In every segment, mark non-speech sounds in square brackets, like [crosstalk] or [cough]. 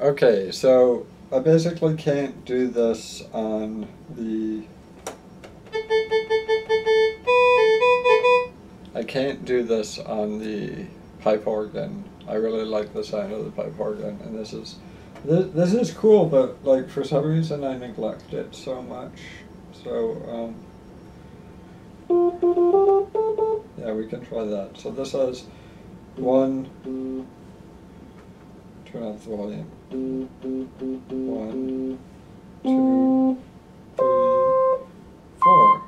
Okay, so I basically can't do this on the I can't do this on the pipe organ. I really like the sound of the pipe organ, and this is this, this is cool, but like for some reason I neglect it so much. So um, yeah, we can try that. So this has one. Turn off the volume. One, two, three, four.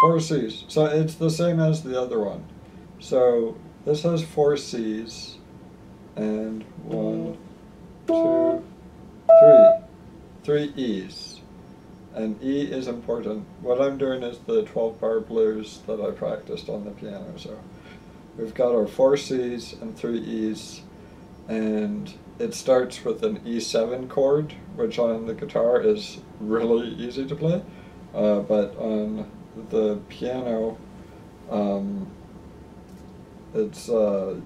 Four C's. So it's the same as the other one. So this has four C's and one, two, three. Three E's. And E is important. What I'm doing is the 12 bar blues that I practiced on the piano. So we've got our four C's and three E's and it starts with an E7 chord, which on the guitar is really easy to play, uh, but on the piano, um, it's, uh,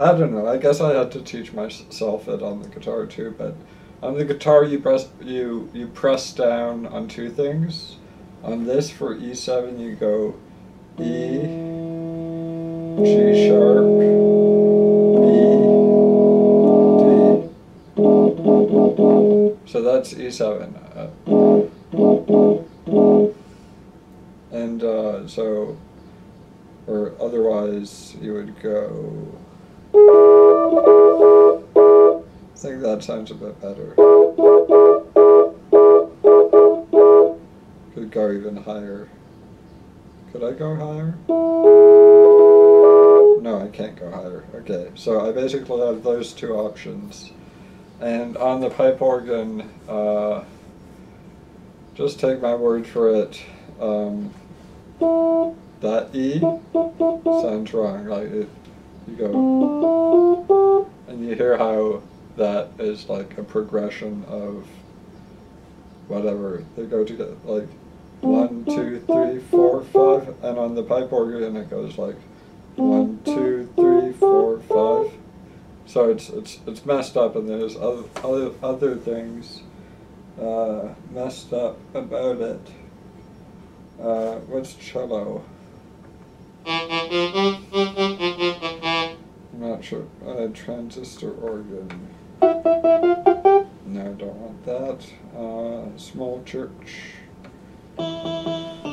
I don't know, I guess I had to teach myself it on the guitar too, but on the guitar you press, you, you press down on two things. On this for E7 you go E, G sharp, So that's E7. Uh, and uh, so, or otherwise you would go, I think that sounds a bit better. Could go even higher. Could I go higher? No, I can't go higher. Okay, so I basically have those two options. And on the pipe organ, uh, just take my word for it, um, that E sounds wrong. Like it, you go, and you hear how that is like a progression of whatever they go together, like one, two, three, four, five, and on the pipe organ it goes like one, two. So it's it's it's messed up, and there's other other other things uh, messed up about it. Uh, what's cello? I'm not sure. Uh, transistor organ. No, I don't want that. Uh, small church. No,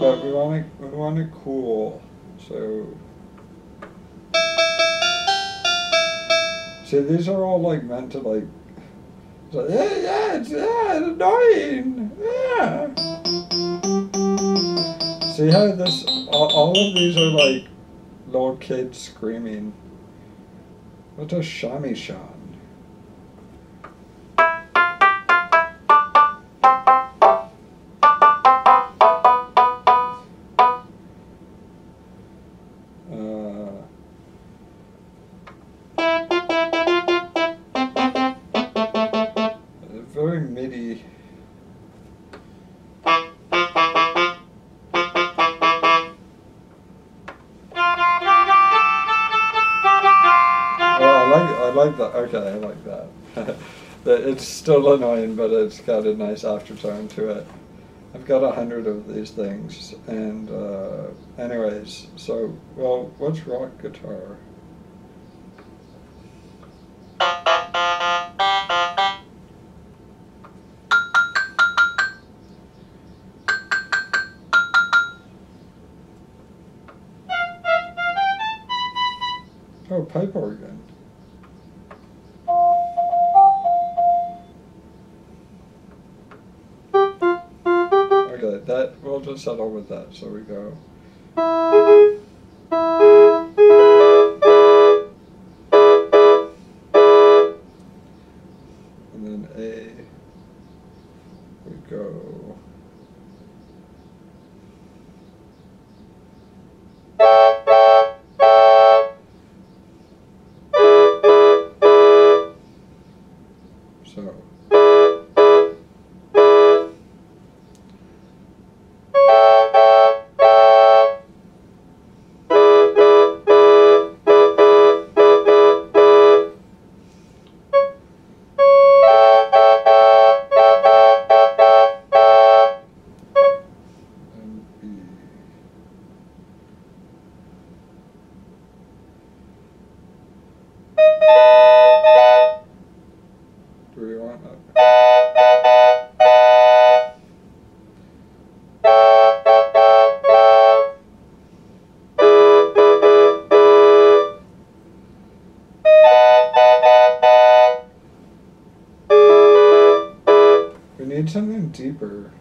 but we want it. We want it cool. So. See, these are all like meant to like. So, yeah, yeah, it's, yeah, it's annoying. Yeah. See how this? All, of these are like little kids screaming. What a shamisen? Uh, Okay, I like [laughs] that. It's still annoying, but it's got a nice aftertone to it. I've got a hundred of these things, and uh, anyways, so well, what's rock guitar? With that. So we go. And then A, we go. We need something deeper.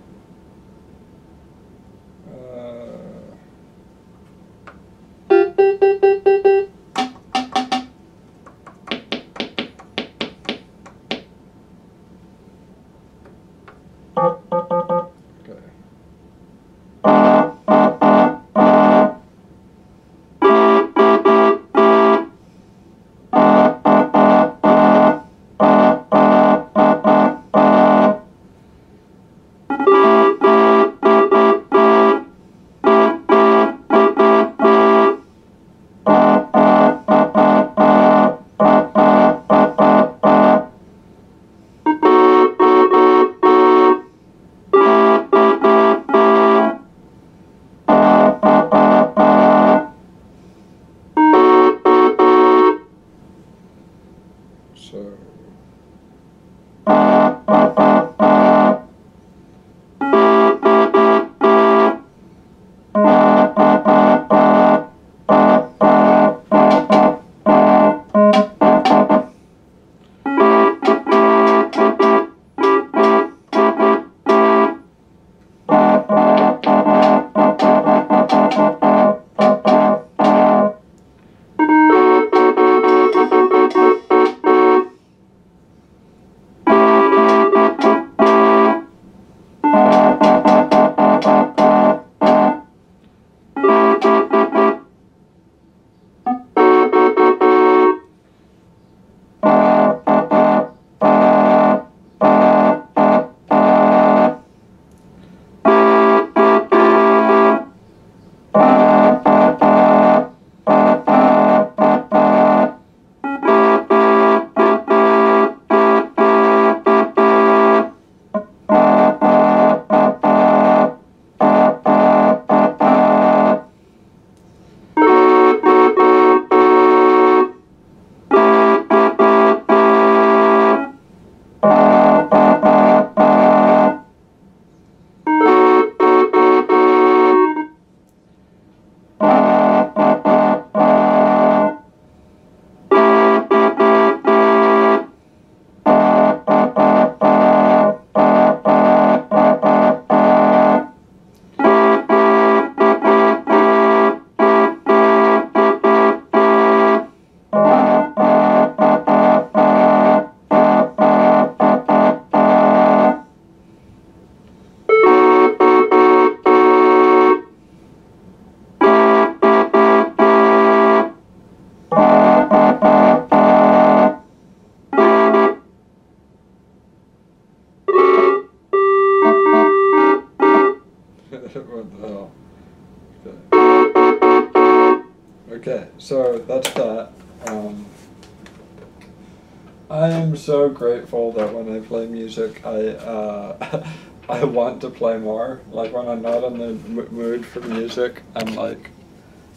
Music, I uh, [laughs] I want to play more. Like when I'm not in the mood for music, I'm like,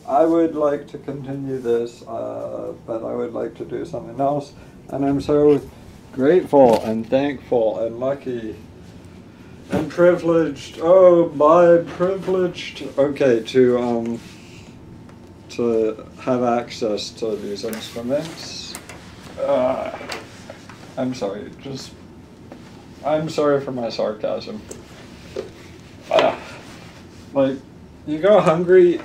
I would like to continue this, uh, but I would like to do something else. And I'm so grateful and thankful and lucky and privileged. Oh, my privileged. Okay, to um to have access to these instruments. Uh, I'm sorry. Just I'm sorry for my sarcasm. Ah, like you go hungry.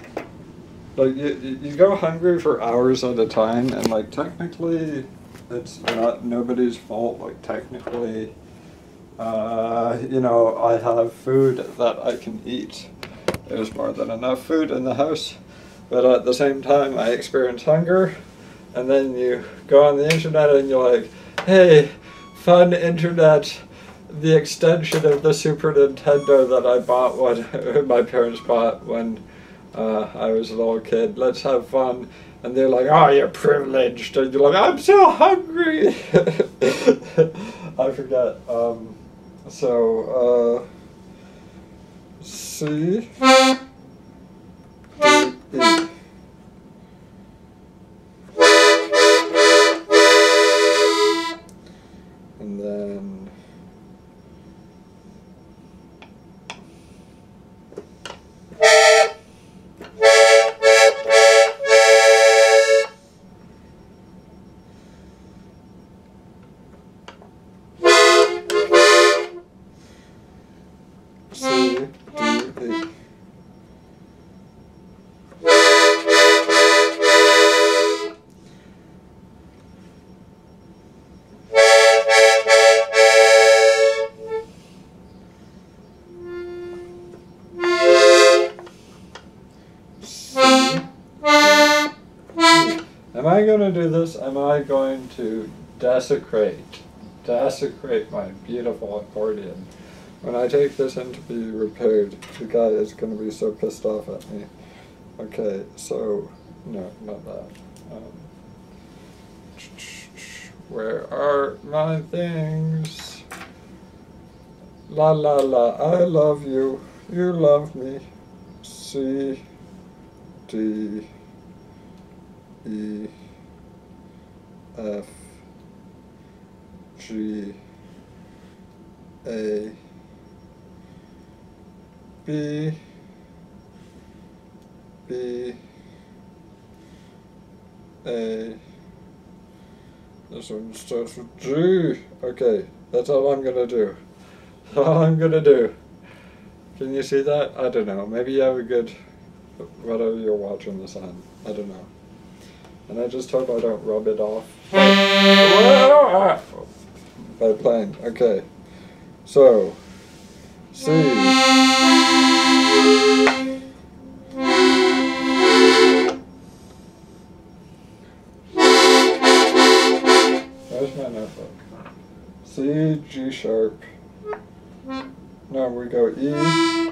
Like you, you go hungry for hours at a time, and like technically, it's not nobody's fault. Like technically, uh, you know, I have food that I can eat. There's more than enough food in the house, but at the same time, I experience hunger. And then you go on the internet and you're like, hey, fun internet, the extension of the Super Nintendo that I bought when [laughs] my parents bought when uh, I was a little kid. Let's have fun. And they're like, oh, you're privileged. And you're like, I'm so hungry. [laughs] I forget. Um, so, uh, C. C, D, E. Am I going to do this? Am I going to desecrate, desecrate my beautiful accordion? When I take this in to be repaired, the guy is going to be so pissed off at me. Okay, so, no, not that. Um, where are my things? La la la, I love you, you love me. C, D, E, F, G, A, B, B, A, this one starts with G. Okay, that's all I'm gonna do. That's [laughs] all I'm gonna do. Can you see that? I don't know. Maybe you have a good, whatever you're watching this on. I don't know. And I just hope I don't rub it off. By playing. Okay. So, C. C, G sharp. Now we go E.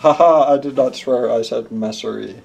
Haha, I did not swear, I said messery.